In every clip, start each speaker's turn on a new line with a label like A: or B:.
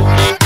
A: Thank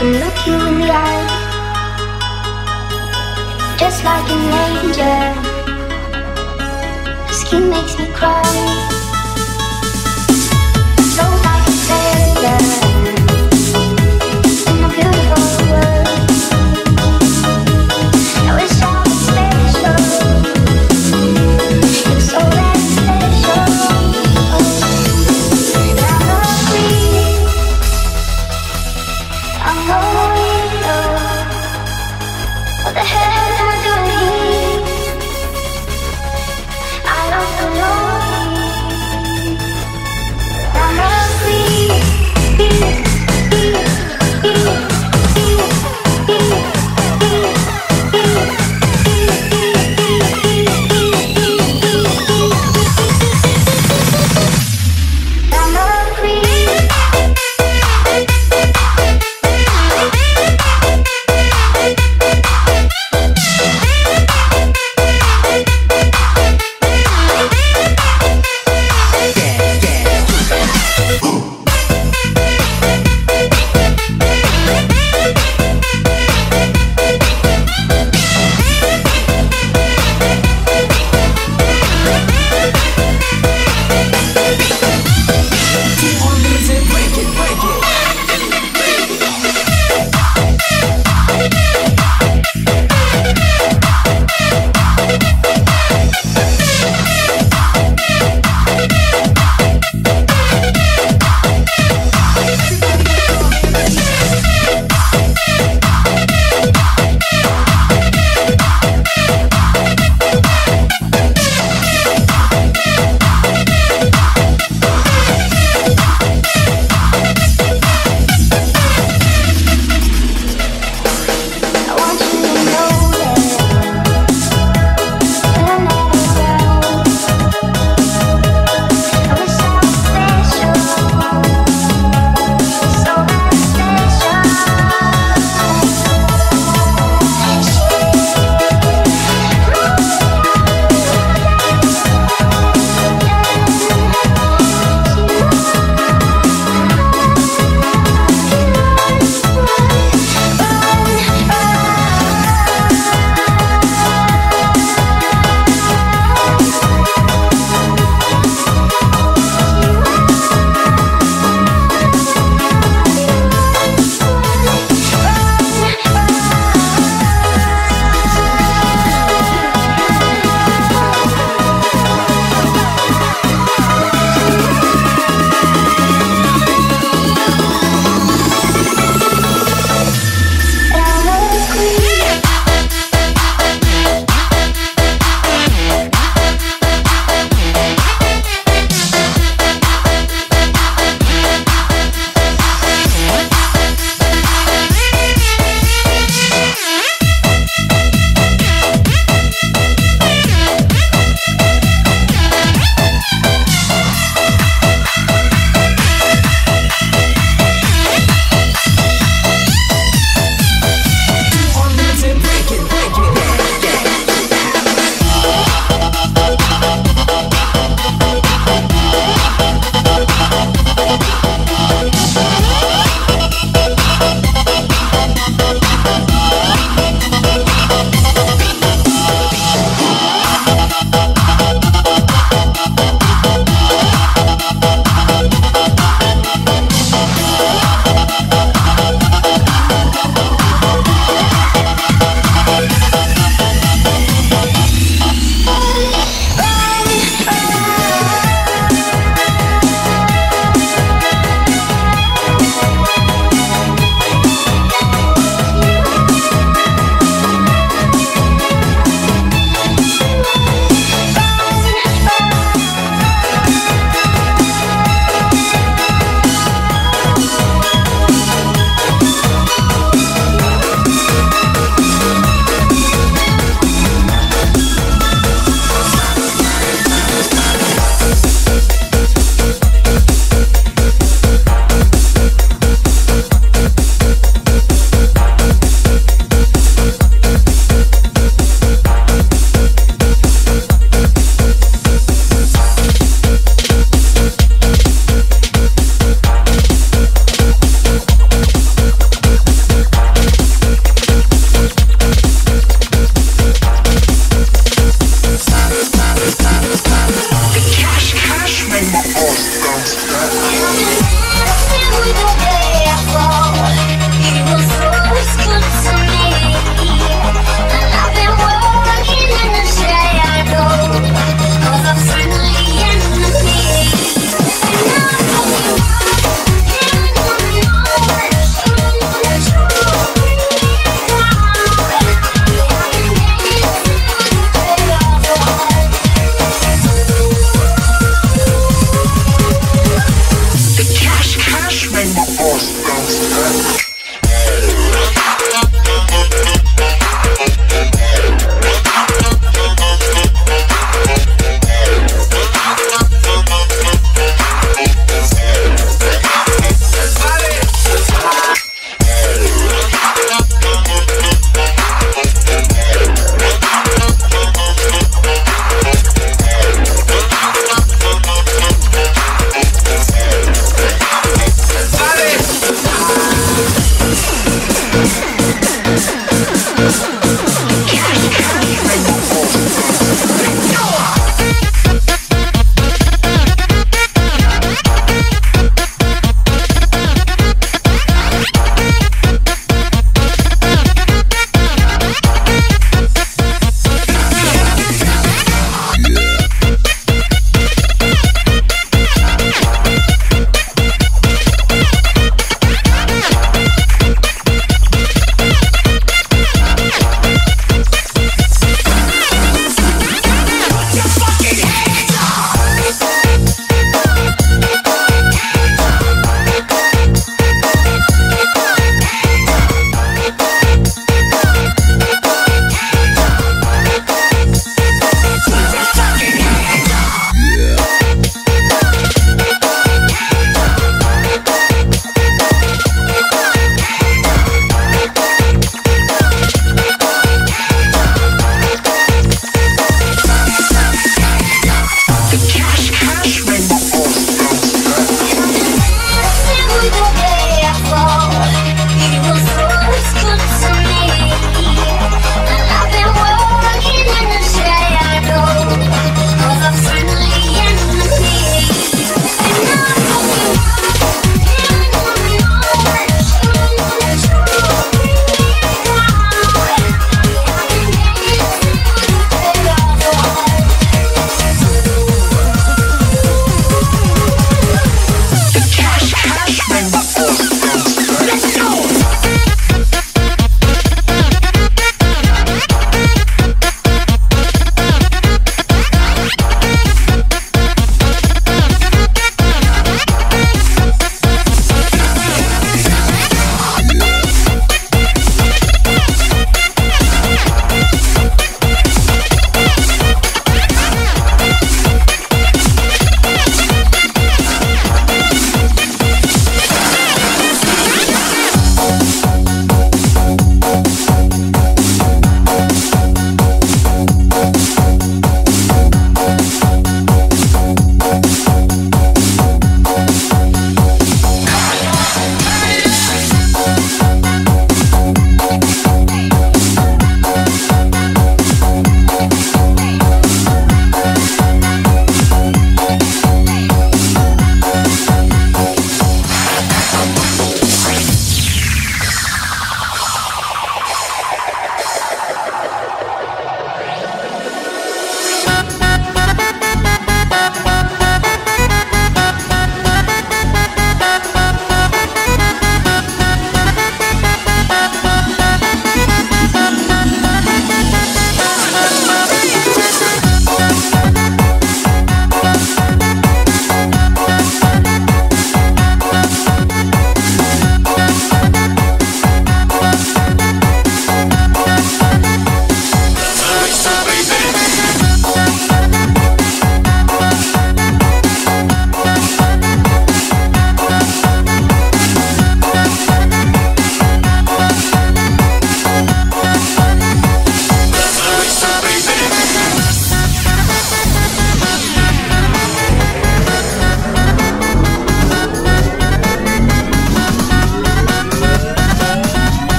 A: can look you in the eye. Just like an angel. Your skin makes me cry. Flow like a